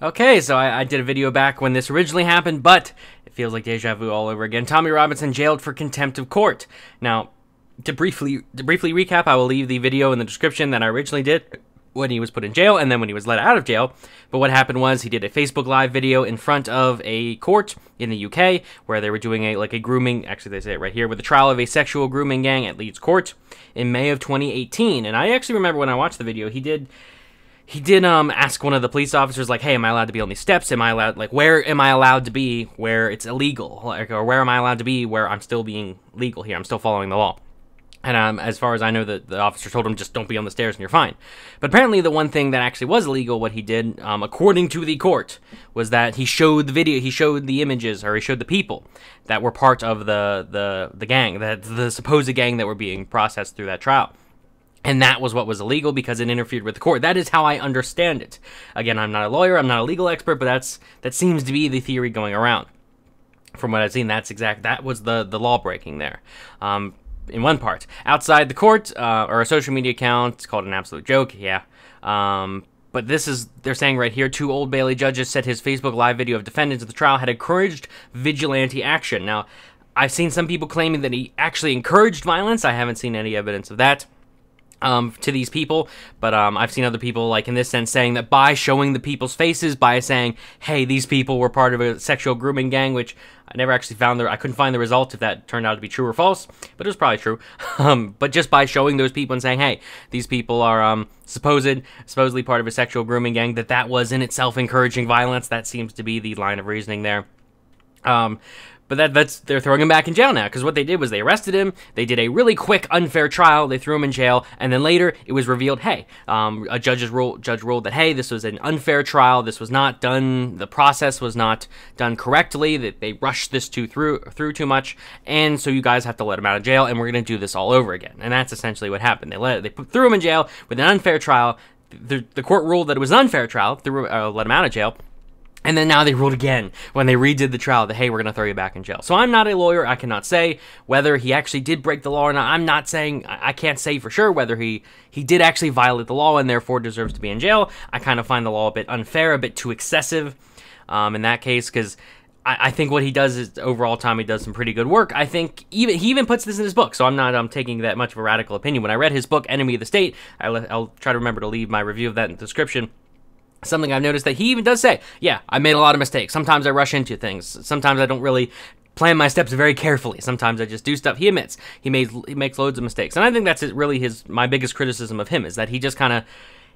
Okay, so I, I, did a video back when this originally happened, but it feels like deja vu all over again. Tommy Robinson jailed for contempt of court. Now, to briefly to briefly recap, I will leave the video in the description that I originally did when he was put in jail and then when he was let out of jail. But what happened was he did a Facebook Live video in front of a court in the UK where they were doing a like a grooming. Actually, they say it right here with the trial of a sexual grooming gang at Leeds Court in May of 2018. And I actually remember when I watched the video, he did he did um ask one of the police officers like, "Hey, am I allowed to be on these steps? Am I allowed like where am I allowed to be where it's illegal? Like or where am I allowed to be where I'm still being legal here? I'm still following the law." And um, as far as I know, the, the officer told him just don't be on the stairs and you're fine. But apparently, the one thing that actually was illegal, what he did, um, according to the court, was that he showed the video, he showed the images, or he showed the people that were part of the the the gang, that the supposed gang that were being processed through that trial. And that was what was illegal because it interfered with the court. That is how I understand it. Again, I'm not a lawyer, I'm not a legal expert, but that's that seems to be the theory going around. From what I've seen, that's exact. That was the the law breaking there. Um, in one part, outside the court uh, or a social media account, it's called an absolute joke. Yeah. Um, but this is, they're saying right here, two Old Bailey judges said his Facebook Live video of defendants at the trial had encouraged vigilante action. Now, I've seen some people claiming that he actually encouraged violence. I haven't seen any evidence of that um, to these people, but um, I've seen other people, like in this sense, saying that by showing the people's faces, by saying, "Hey, these people were part of a sexual grooming gang," which I never actually found there. I couldn't find the result if that turned out to be true or false, but it was probably true. Um, but just by showing those people and saying, "Hey, these people are um, supposed, supposedly part of a sexual grooming gang," that that was in itself encouraging violence. That seems to be the line of reasoning there. Um, but that, that's they're throwing him back in jail now because what they did was they arrested him. They did a really quick, unfair trial. They threw him in jail, and then later it was revealed, hey, um, a judge's rule, judge ruled that hey, this was an unfair trial. This was not done. The process was not done correctly. That they rushed this too through through too much, and so you guys have to let him out of jail, and we're gonna do this all over again. And that's essentially what happened. They let they threw him in jail with an unfair trial. The, the court ruled that it was an unfair trial. Threw uh, let him out of jail and then now they ruled again when they redid the trial that, hey, we're going to throw you back in jail. So I'm not a lawyer. I cannot say whether he actually did break the law or not. I'm not saying, I can't say for sure whether he, he did actually violate the law and therefore deserves to be in jail. I kind of find the law a bit unfair, a bit too excessive um, in that case because I, think what he does is overall, Tommy does some pretty good work. I think even he even puts this in his book, so I'm not I'm taking that much of a radical opinion. When I read his book, Enemy of the State, I, I'll try to remember to leave my review of that in the description something I've noticed that he even does say, yeah, I made a lot of mistakes. Sometimes I rush into things. Sometimes I don't really plan my steps very carefully. Sometimes I just do stuff. He admits he made he makes loads of mistakes, and I think that's really his my biggest criticism of him is that he just kind of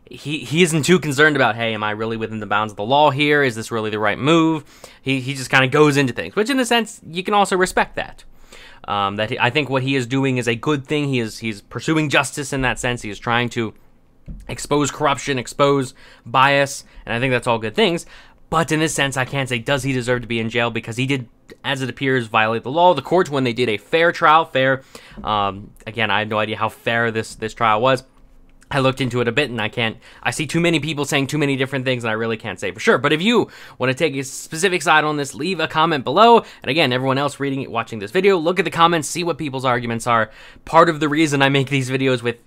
he he isn't too concerned about hey, am I really within the bounds of the law here? Is this really the right move? He he just kind of goes into things, which in a sense you can also respect that. Um, that he, I think what he is doing is a good thing. He is he's pursuing justice in that sense. He is trying to expose corruption, expose bias, and I think that's all good things. But in this sense, I can't say does he deserve to be in jail because he did, as it appears, violate the law. The courts, when they did a fair trial, fair. Um, again, I have no idea how fair this this trial was. I looked into it a bit and I can't, I see too many people saying too many different things and I really can't say for sure. But if you want to take a specific side on this, leave a comment below. And again, everyone else reading it, watching this video, look at the comments, see what people's arguments are. Part of the reason I make these videos with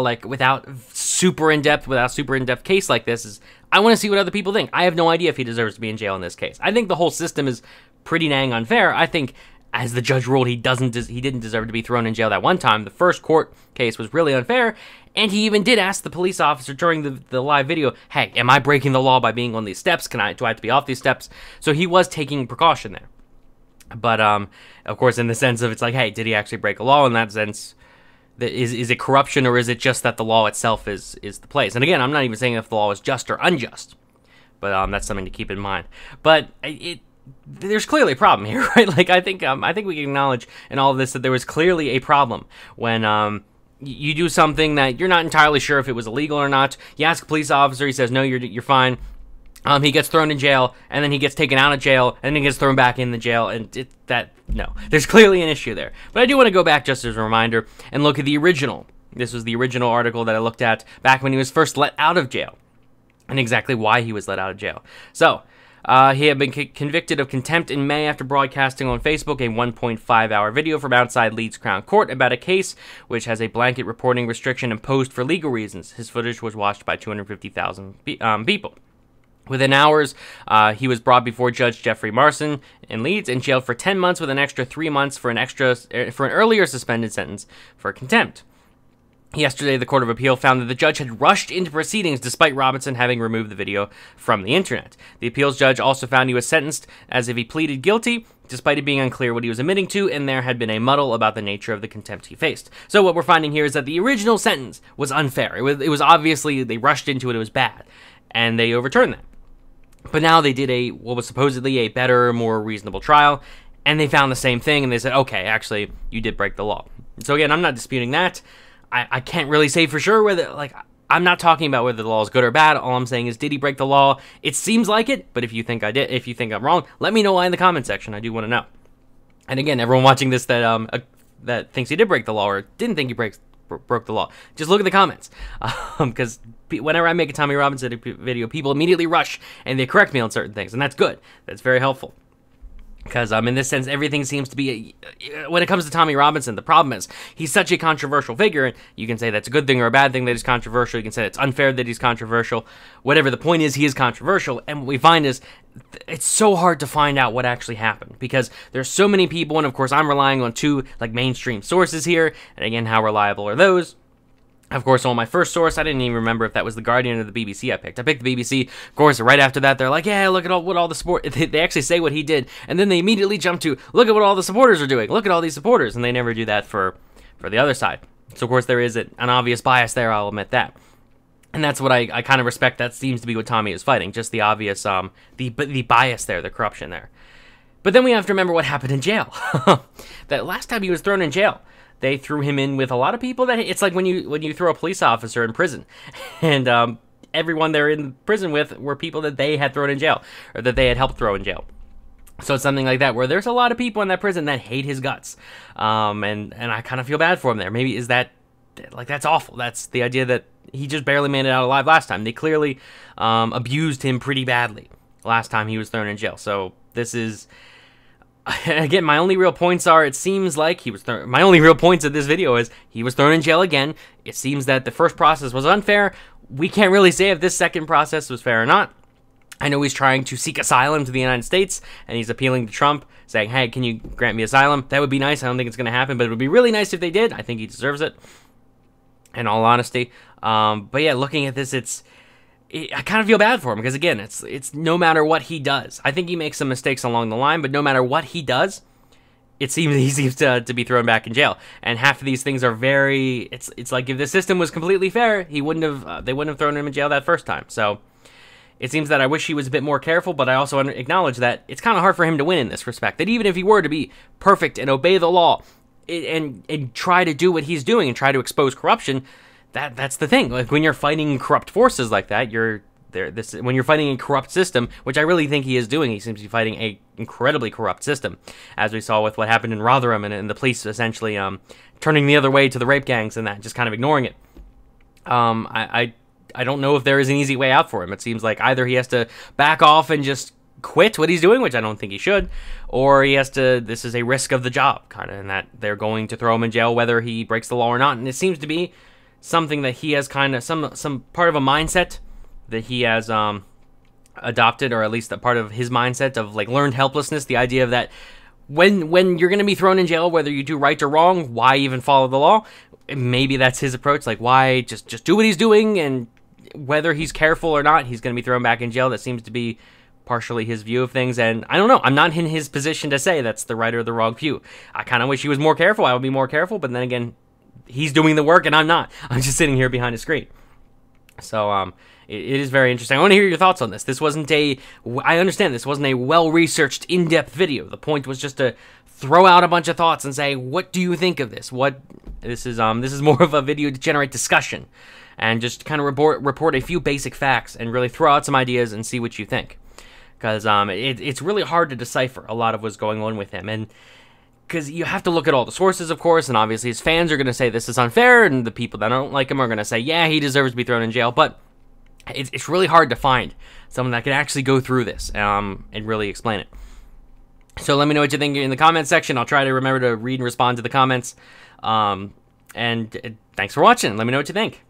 like without super in depth, without super in depth case like this is I want to see what other people think. I have no idea if he deserves to be in jail in this case. I think the whole system is pretty dang unfair. I think as the judge ruled, he doesn't he didn't deserve to be thrown in jail that one time. The first court case was really unfair, and he even did ask the police officer during the, the live video, "Hey, am I breaking the law by being on these steps? Can I do I have to be off these steps?" So he was taking precaution there. But um, of course, in the sense of it's like, hey, did he actually break a law? In that sense, is is it corruption or is it just that the law itself is is the place? And again, I'm not even saying if the law is just or unjust, but um, that's something to keep in mind. But it there's clearly a problem here, right? Like I think um, I think we can acknowledge in all of this that there was clearly a problem when um, you do something that you're not entirely sure if it was illegal or not. You ask a police officer, he says no, you're you're fine. Um, he gets thrown in jail, and then he gets taken out of jail, and then he gets thrown back in the jail, and it, that no, there's clearly an issue there. But I do want to go back just as a reminder and look at the original. This was the original article that I looked at back when he was first let out of jail, and exactly why he was let out of jail. So. Uh, he had been c- convicted of contempt in May after broadcasting on Facebook a 1.5 hour video from outside Leeds Crown Court about a case which has a blanket reporting restriction imposed for legal reasons. His footage was watched by 250,000 um, people. Within hours, uh, he was brought before Judge Geoffrey Marson in Leeds and jailed for 10 months with an extra three months for an extra er, for an earlier suspended sentence for contempt. Yesterday, the Court of Appeal found that the judge had rushed into proceedings despite Robinson having removed the video from the internet. The appeals judge also found he was sentenced as if he pleaded guilty, despite it being unclear what he was admitting to, and there had been a muddle about the nature of the contempt he faced. So, what we're finding here is that the original sentence was unfair. It was, it was obviously, they rushed into it, it was bad, and they overturned that. But now they did a, what was supposedly a better, more reasonable trial, and they found the same thing, and they said, okay, actually, you did break the law. So, again, I'm not disputing that. I, I can't really say for sure whether like I'm not talking about whether the law is good or bad. All I'm saying is, did he break the law? It seems like it, but if you think I did, if you think I'm wrong, let me know why in the comment section. I do want to know. And again, everyone watching this that um uh, that thinks he did break the law or didn't think he breaks broke the law, just look at the comments, because um, whenever I make a Tommy Robinson video, people immediately rush and they correct me on certain things, and that's good. That's very helpful. Because um, in this sense, everything seems to be. A, when it comes to Tommy Robinson, the problem is he's such a controversial figure. And you can say that's a good thing or a bad thing that he's controversial. You can say it's unfair that he's controversial. Whatever the point is, he is controversial. And what we find is it's so hard to find out what actually happened because there's so many people, and of course, I'm relying on two like mainstream sources here. And again, how reliable are those? Of course, on my first source, I didn't even remember if that was the Guardian or the BBC I picked. I picked the BBC. Of course, right after that, they're like, "Yeah, look at all what all the support." They, they actually say what he did, and then they immediately jump to, "Look at what all the supporters are doing. Look at all these supporters," and they never do that for for the other side. So of course, there is an obvious bias there. I'll admit that, and that's what I, I kind of respect. That seems to be what Tommy is fighting, just the obvious um the the bias there, the corruption there. But then we have to remember what happened in jail. that last time he was thrown in jail they threw him in with a lot of people that it's like when you when you throw a police officer in prison. And um, everyone they're in prison with were people that they had thrown in jail or that they had helped throw in jail. So it's something like that where there's a lot of people in that prison that hate his guts. Um, and and i kind of feel bad for him there. Maybe is that like that's awful. That's the idea that he just barely made it out alive last time. They clearly um, abused him pretty badly last time he was thrown in jail. So this is again, my only real points are it seems like he was thrown. My only real points of this video is he was thrown in jail again. It seems that the first process was unfair. We can't really say if this second process was fair or not. I know he's trying to seek asylum to the United States and he's appealing to Trump, saying, hey, can you grant me asylum? That would be nice. I don't think it's going to happen, but it would be really nice if they did. I think he deserves it, in all honesty. Um, but yeah, looking at this, it's I kind of feel bad for him because again, it's it's no matter what he does. I think he makes some mistakes along the line, but no matter what he does, it seems he seems to, to be thrown back in jail. And half of these things are very. It's it's like if the system was completely fair, he wouldn't have uh, they wouldn't have thrown him in jail that first time. So it seems that I wish he was a bit more careful, but I also acknowledge that it's kind of hard for him to win in this respect. That even if he were to be perfect and obey the law and and try to do what he's doing and try to expose corruption, that that's the thing. Like when you're fighting corrupt forces like that, you're there. This when you're fighting a corrupt system, which I really think he is doing. He seems to be fighting a incredibly corrupt system, as we saw with what happened in Rotherham and, and the police essentially um, turning the other way to the rape gangs and that, just kind of ignoring it. Um, I, I I don't know if there is an easy way out for him. It seems like either he has to back off and just quit what he's doing, which I don't think he should, or he has to. This is a risk of the job, kind of, and that they're going to throw him in jail whether he breaks the law or not. And it seems to be something that he has kind of some some part of a mindset that he has um, adopted, or at least a part of his mindset of like learned helplessness. The idea of that when when you're going to be thrown in jail, whether you do right or wrong, why even follow the law? Maybe that's his approach. Like why just just do what he's doing, and whether he's careful or not, he's going to be thrown back in jail. That seems to be partially his view of things and I don't know I'm not in his position to say that's the right or the wrong view I kind of wish he was more careful I would be more careful but then again he's doing the work and I'm not. I'm just sitting here behind a screen. So um, it, it is very interesting. I want to hear your thoughts on this. This wasn't a. I understand this wasn't a well researched, in depth video. The point was just to throw out a bunch of thoughts and say, what do you think of this? What this is um this is more of a video to generate discussion and just kind of report report a few basic facts and really throw out some ideas and see what you think. Because um, it, it's really hard to decipher a lot of what's going on with him and because you have to look at all the sources, of course, and obviously his fans are going to say this is unfair, and the people that don't like him are going to say, yeah, he deserves to be thrown in jail. But it's, it's really hard to find someone that can actually go through this um, and really explain it. So let me know what you think in the comment section. I'll try to remember to read and respond to the comments. Um, and uh, thanks for watching. Let me know what you think.